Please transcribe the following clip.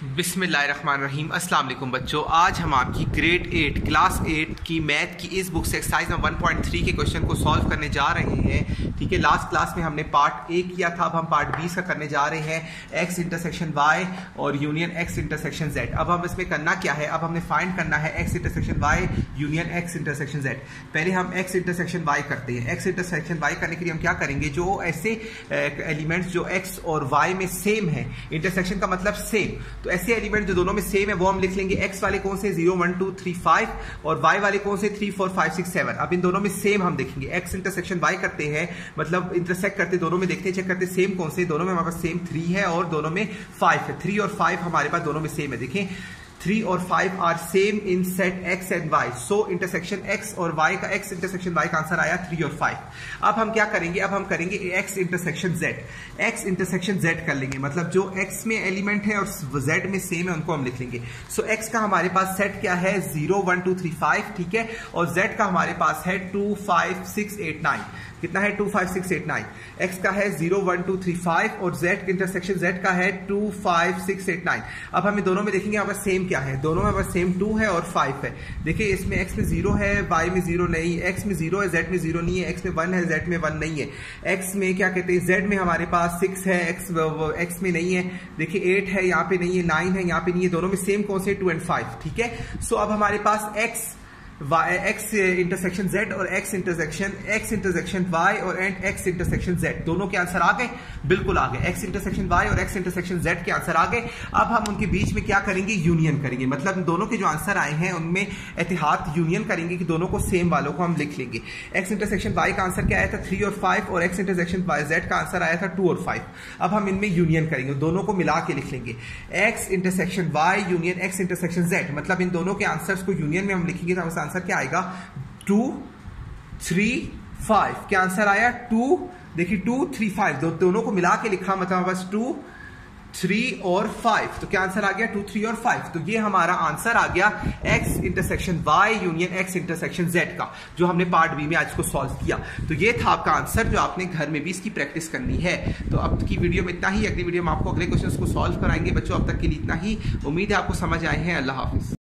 अस्सलाम वालेकुम बच्चों। आज हम आपकी ग्रेड एट क्लास एट की मैथ की इस बुक से एक्सरसाइज नंबर 1.3 के क्वेश्चन को सॉल्व करने जा रहे हैं। ठीक है लास्ट क्लास में हमने पार्ट ए किया था, अब हम पार्ट बी का करने जा रहे हैं। एक्स इंटरसेक्शन वाई और यूनियन एक्स इंटरसेक्शन जेड अब हम इसमें करना क्या है? अब हमने फाइंड करना है X intersection Y union X intersection Z पहले हम एक्स इंटरसेक्शन वाई करते हैं। एक्स इंटरसेक्शन वाई करने के लिए हम क्या करेंगे? जो ऐसे एलिमेंट्स जो एक्स और वाई में सेम है इंटरसेक्शन का मतलब सेम तो ऐसे एलिमेंट जो दोनों में सेम है, वो हम लिख लेंगे एक्स वाले कौन से zero one two three five और वाई वाले कौन से three four five six seven अब इन दोनों में सेम हम देखेंगे. एक्स इंटरसेक्शन वाई करते हैं मतलब इंटरसेक्ट करते दोनों में देखते हैं चेक करते सेम कौन से दोनों में हमारे पास सेम थ्री है और दोनों में फाइव है. थ्री और फाइव हमारे पास दोनों में सेम है. देखें थ्री और five are same in set X and Y so intersection X और वाई का एक्स इंटरसेक्शन वाई का आंसर आया थ्री और फाइव अब हम क्या करेंगे? अब हम करेंगे X intersection Z X intersection Z कर लेंगे। मतलब जो एक्स में एलिमेंट है और जेड में सेम है उनको हम लिख लेंगे। सो so, एक्स का हमारे पास सेट क्या है? Zero one two three five ठीक है? और जेड का हमारे पास है two five six eight nine कितना है? Two five six eight nine X का है zero one two three five और जेड इंटरसेक्शन जेड का है two five six eight nine अब हमें दोनों में देखेंगे हमारे सेम क्या है? दोनों में बस सेम टू है और फाइव है। देखिए, इसमें एक्स में ज़ीरो है वाई में ज़ीरो नहीं। एक्स में ज़ीरो है जेड में ज़ीरो नहीं है। एक्स में वन है जेड में वन नहीं है। एक्स में क्या कहते हैं? जेड में हमारे पास सिक्स है एक्स एक्स में नहीं है। देखिए एट है, यहाँ पे नहीं है नाइन है, यहाँ पे नहीं है। दोनों में सेम कौन से टू एंड फाइव ठीक है? सो अब हमारे पास एक्स एक्स इंटरसेक्शन जेड और X intersection X intersection Y और एंड एक्स इंटरसेक्शन जेड दोनों के आंसर आ गए? बिल्कुल आ गए. एक्स इंटरसेक्शन वाई और एक्स इंटरसेक्शन जेड के आंसर आ गए. अब हम उनके बीच में क्या करेंगे? यूनियन करेंगे. मतलब दोनों के जो आंसर आए हैं, उनमें एहतियात यूनियन करेंगे कि दोनों को सेम वालों को हम लिख लेंगे. एक्स इंटरसेक्शन वाई का आंसर क्या आया था? थ्री और फाइव और एक्स इंटरसेक्शन वाई जेड का आंसर आया था टू और फाइव अब हम इनमें यूनियन करेंगे. दोनों को मिला के लिख लेंगे. X intersection Y union X intersection Z मतलब इन दोनों के आंसर को यूनियन में हम लिखेंगे तो हमारा आंसर क्या आएगा? Two three five. क्या आंसर आया? टू देखिए टू थ्री फाइव। दो, दोनों को मिला के लिखा मतलब बस टू थ्री और फाइव। तो क्या आंसर आ गया? टू थ्री और फाइव। तो ये हमारा आंसर आ गया X intersection Y union X intersection Z का जो हमने पार्ट बी में आज को सॉल्व किया। तो ये था आपका आंसर जो आपने घर में भी इसकी प्रैक्टिस करनी है। तो अब की वीडियो में इतना ही। अगली वीडियो में आपको अगले क्वेश्चन को सॉल्व कराएँगे। बच्चों अब तक के लिए इतना ही। उम्मीद है आपको समझ आए हैं। अल्लाह हाफिज।